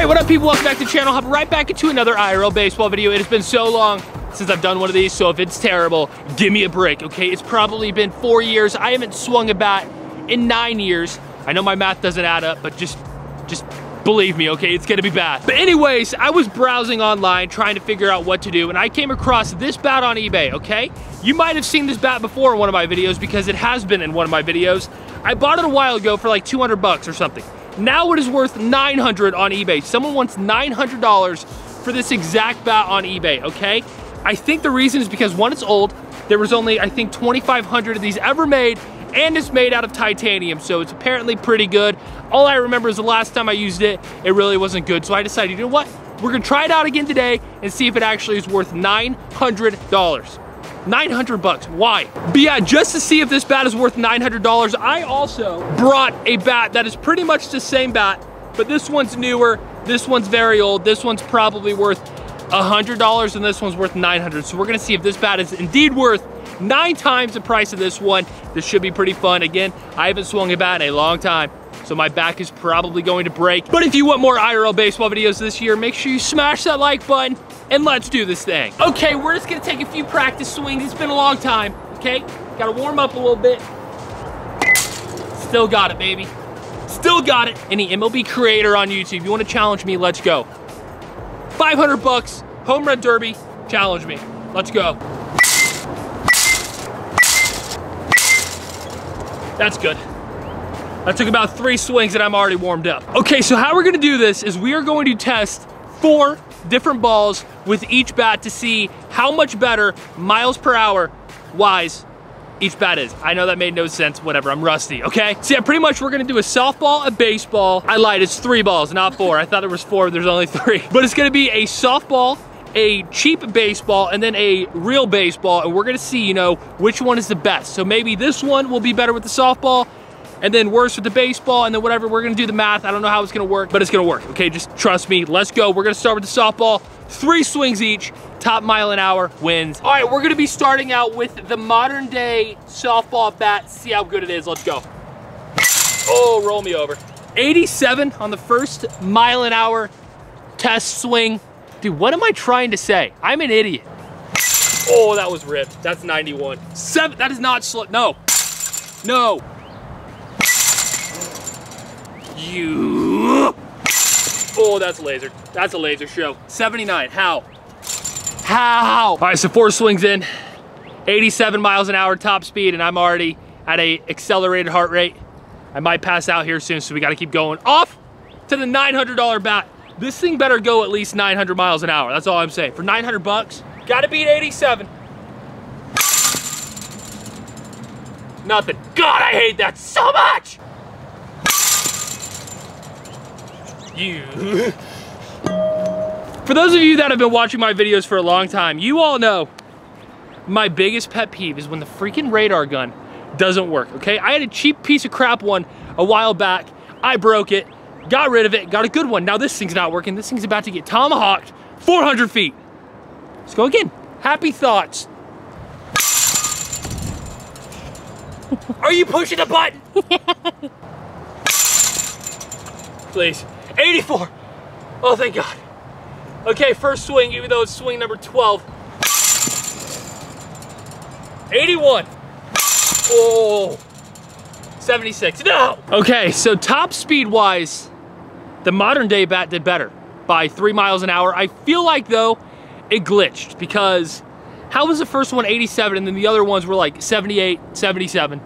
right, what up people? Welcome back to the channel. Hop right back into another IRL baseball video. It has been so long since I've done one of these, so if it's terrible, give me a break, okay? It's probably been four years. I haven't swung a bat in nine years. I know my math doesn't add up, but just, just believe me, okay? It's gonna be bad. But anyways, I was browsing online trying to figure out what to do, and I came across this bat on eBay, okay? You might have seen this bat before in one of my videos because it has been in one of my videos. I bought it a while ago for like 200 bucks or something. Now it is worth 900 on eBay. Someone wants $900 for this exact bat on eBay, okay? I think the reason is because one, it's old. There was only, I think, 2,500 of these ever made, and it's made out of titanium, so it's apparently pretty good. All I remember is the last time I used it, it really wasn't good, so I decided, you know what? We're gonna try it out again today and see if it actually is worth $900. 900 bucks, why? But yeah, just to see if this bat is worth $900, I also brought a bat that is pretty much the same bat, but this one's newer, this one's very old, this one's probably worth $100 and this one's worth 900. So we're gonna see if this bat is indeed worth nine times the price of this one. This should be pretty fun. Again, I haven't swung a bat in a long time, so my back is probably going to break. But if you want more IRL baseball videos this year, make sure you smash that like button and let's do this thing. Okay, we're just gonna take a few practice swings. It's been a long time, okay? Gotta warm up a little bit. Still got it, baby. Still got it. Any MLB creator on YouTube, you wanna challenge me, let's go. 500 bucks, home run derby, challenge me. Let's go. That's good. That took about three swings and I'm already warmed up. Okay, so how we're gonna do this is we are going to test four different balls with each bat to see how much better miles per hour wise each bat is. I know that made no sense, whatever, I'm rusty, okay? So yeah, pretty much we're gonna do a softball, a baseball. I lied, it's three balls, not four. I thought there was four, there's only three. But it's gonna be a softball, a cheap baseball, and then a real baseball, and we're gonna see, you know, which one is the best. So maybe this one will be better with the softball, and then worse with the baseball, and then whatever, we're gonna do the math. I don't know how it's gonna work, but it's gonna work, okay? Just trust me, let's go. We're gonna start with the softball, three swings each, top mile an hour wins. All right, we're gonna be starting out with the modern day softball bat, see how good it is, let's go. Oh, roll me over. 87 on the first mile an hour test swing. Dude, what am I trying to say? I'm an idiot. Oh, that was ripped. That's 91. Seven, that is not slow, no. No. You. Oh, that's a laser. That's a laser show. 79, how? How? All right, so four swings in, 87 miles an hour top speed, and I'm already at a accelerated heart rate. I might pass out here soon, so we gotta keep going. Off to the $900 bat. This thing better go at least 900 miles an hour. That's all I'm saying. For 900 bucks, gotta beat 87. Nothing. God, I hate that so much! You. For those of you that have been watching my videos for a long time, you all know my biggest pet peeve is when the freaking radar gun doesn't work, okay? I had a cheap piece of crap one a while back. I broke it, got rid of it, got a good one. Now this thing's not working. This thing's about to get tomahawked 400 feet. Let's go again. Happy thoughts. Are you pushing the button? Please. 84. Oh, thank God. Okay, first swing, even though it's swing number 12. 81. Oh, 76. No! Okay, so top speed wise, the modern day bat did better by three miles an hour. I feel like though, it glitched because how was the first one 87 and then the other ones were like 78, 77?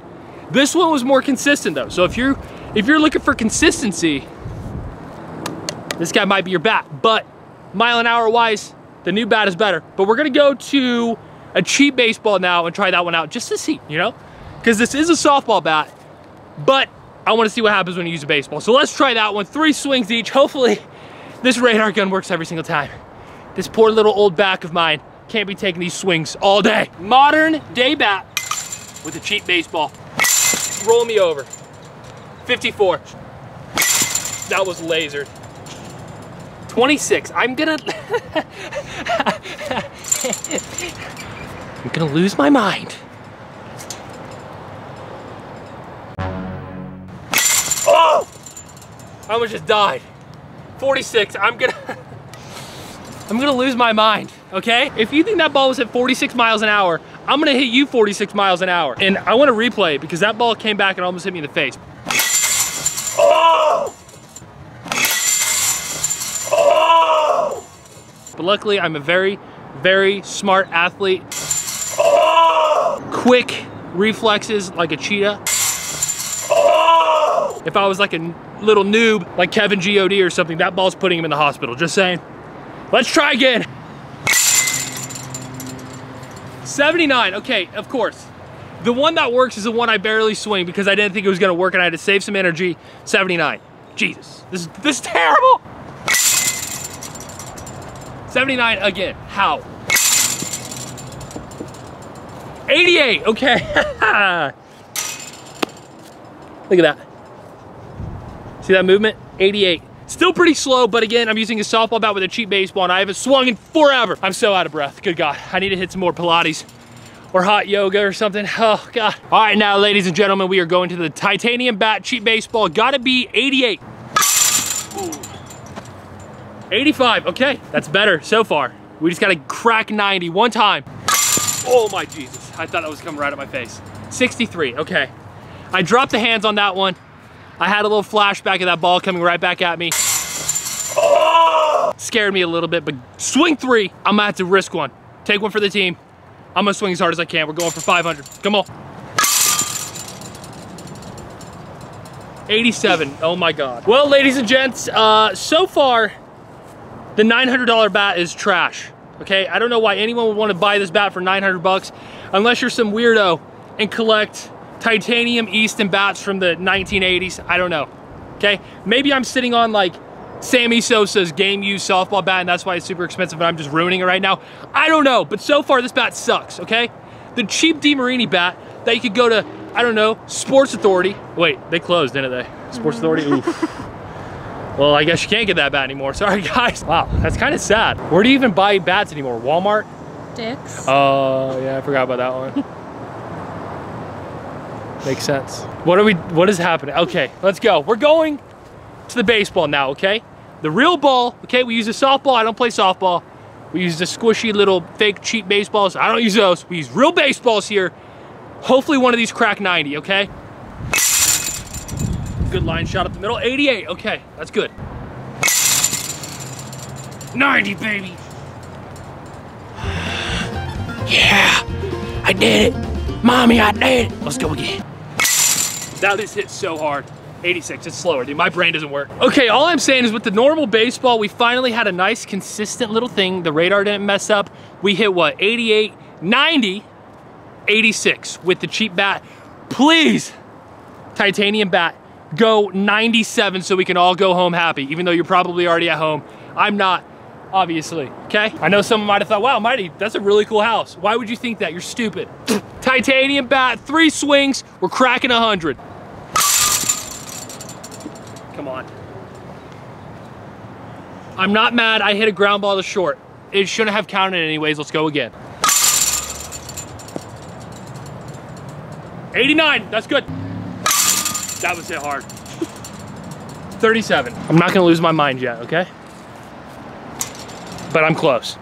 This one was more consistent though. So if you're if you're looking for consistency, this guy might be your bat. But mile an hour wise, the new bat is better. But we're gonna go to a cheap baseball now and try that one out just to see, you know? Because this is a softball bat, but I wanna see what happens when you use a baseball. So let's try that one, three swings each. Hopefully this radar gun works every single time. This poor little old back of mine can't be taking these swings all day. Modern day bat with a cheap baseball. Roll me over. 54. That was lasered. 26. I'm gonna... I'm gonna lose my mind. Oh! I almost just died. 46. I'm gonna, I'm gonna lose my mind, okay? If you think that ball was at 46 miles an hour, I'm gonna hit you 46 miles an hour. And I wanna replay because that ball came back and almost hit me in the face. But luckily, I'm a very, very smart athlete. Oh! Quick reflexes like a cheetah. If I was like a little noob, like Kevin G.O.D. or something, that ball's putting him in the hospital, just saying. Let's try again. 79, okay, of course. The one that works is the one I barely swing because I didn't think it was gonna work and I had to save some energy. 79. Jesus, this is, this is terrible. 79 again, how? 88, okay. Look at that. See that movement? 88. Still pretty slow, but again, I'm using a softball bat with a cheap baseball and I haven't swung in forever. I'm so out of breath, good God. I need to hit some more Pilates or hot yoga or something. Oh God. All right, now, ladies and gentlemen, we are going to the titanium bat cheap baseball. Gotta be 88. Ooh. 85, okay, that's better so far. We just gotta crack 90 one time. Oh my Jesus, I thought that was coming right at my face. 63, okay. I dropped the hands on that one. I had a little flashback of that ball coming right back at me. Oh! Scared me a little bit, but swing three, I'm gonna have to risk one. Take one for the team. I'm gonna swing as hard as I can. We're going for 500. Come on. 87, oh my God. Well, ladies and gents, uh, so far, the $900 bat is trash. Okay, I don't know why anyone would want to buy this bat for 900 bucks unless you're some weirdo and collect titanium Easton bats from the 1980s. I don't know. Okay, maybe I'm sitting on like Sammy Sosa's game used softball bat and that's why it's super expensive and I'm just ruining it right now. I don't know, but so far this bat sucks, okay? The cheap DeMarini bat that you could go to, I don't know, Sports Authority. Wait, they closed, didn't they? Sports Authority, oof. Well, I guess you can't get that bat anymore. Sorry, guys. Wow, that's kind of sad. Where do you even buy bats anymore? Walmart? Dick's. Oh, uh, yeah, I forgot about that one. Makes sense. What are we, what is happening? Okay, let's go. We're going to the baseball now, okay? The real ball, okay, we use a softball. I don't play softball. We use the squishy little fake cheap baseballs. I don't use those. We use real baseballs here. Hopefully one of these crack 90, okay? Good line shot up the middle. 88, okay, that's good. 90, baby. Yeah, I did it. Mommy, I did it. Let's go again. That is hit so hard. 86, it's slower, dude. My brain doesn't work. Okay, all I'm saying is with the normal baseball, we finally had a nice, consistent little thing. The radar didn't mess up. We hit what, 88, 90, 86 with the cheap bat. Please, titanium bat, go 97 so we can all go home happy, even though you're probably already at home. I'm not, obviously, okay? I know someone might have thought, wow, Mighty, that's a really cool house. Why would you think that? You're stupid. Titanium bat, three swings, we're cracking 100. Come on. I'm not mad, I hit a ground ball to short. It shouldn't have counted anyways, let's go again. 89, that's good. That was hit hard. 37. I'm not gonna lose my mind yet, okay? But I'm close.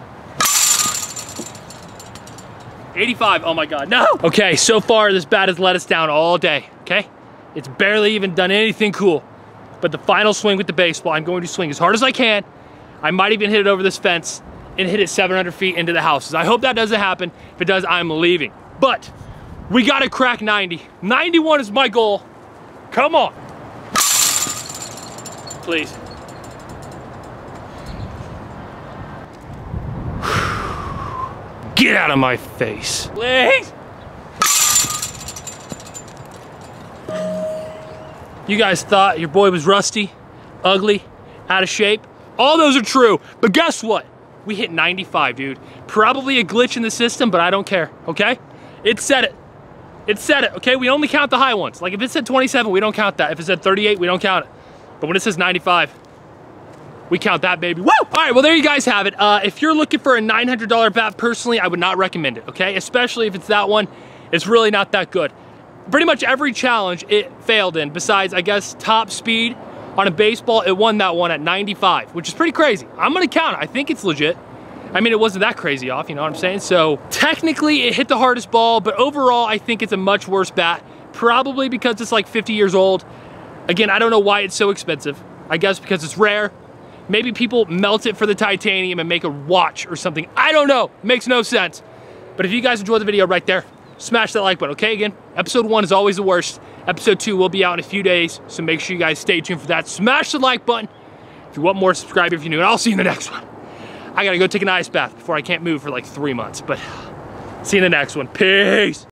85, oh my God, no! Okay, so far this bat has let us down all day, okay? It's barely even done anything cool. But the final swing with the baseball, I'm going to swing as hard as I can. I might even hit it over this fence and hit it 700 feet into the houses. I hope that doesn't happen. If it does, I'm leaving. But we gotta crack 90. 91 is my goal. Come on. Please. Get out of my face. Please. You guys thought your boy was rusty, ugly, out of shape. All those are true, but guess what? We hit 95, dude. Probably a glitch in the system, but I don't care, okay? It said it. It said it, okay? We only count the high ones. Like if it said 27, we don't count that. If it said 38, we don't count it. But when it says 95, we count that baby. Woo! All right, well there you guys have it. Uh, if you're looking for a $900 bat, personally, I would not recommend it, okay? Especially if it's that one, it's really not that good. Pretty much every challenge it failed in, besides, I guess, top speed On a baseball, it won that one at 95, which is pretty crazy. I'm gonna count it. I think it's legit. I mean, it wasn't that crazy off, you know what I'm saying? So technically it hit the hardest ball, but overall I think it's a much worse bat, probably because it's like 50 years old. Again, I don't know why it's so expensive. I guess because it's rare. Maybe people melt it for the titanium and make a watch or something. I don't know, makes no sense. But if you guys enjoyed the video right there, smash that like button, okay? Again, episode one is always the worst. Episode two will be out in a few days, so make sure you guys stay tuned for that. Smash the like button. If you want more, subscribe if you're new, and I'll see you in the next one. I gotta go take an ice bath before I can't move for like three months, but see you in the next one. Peace.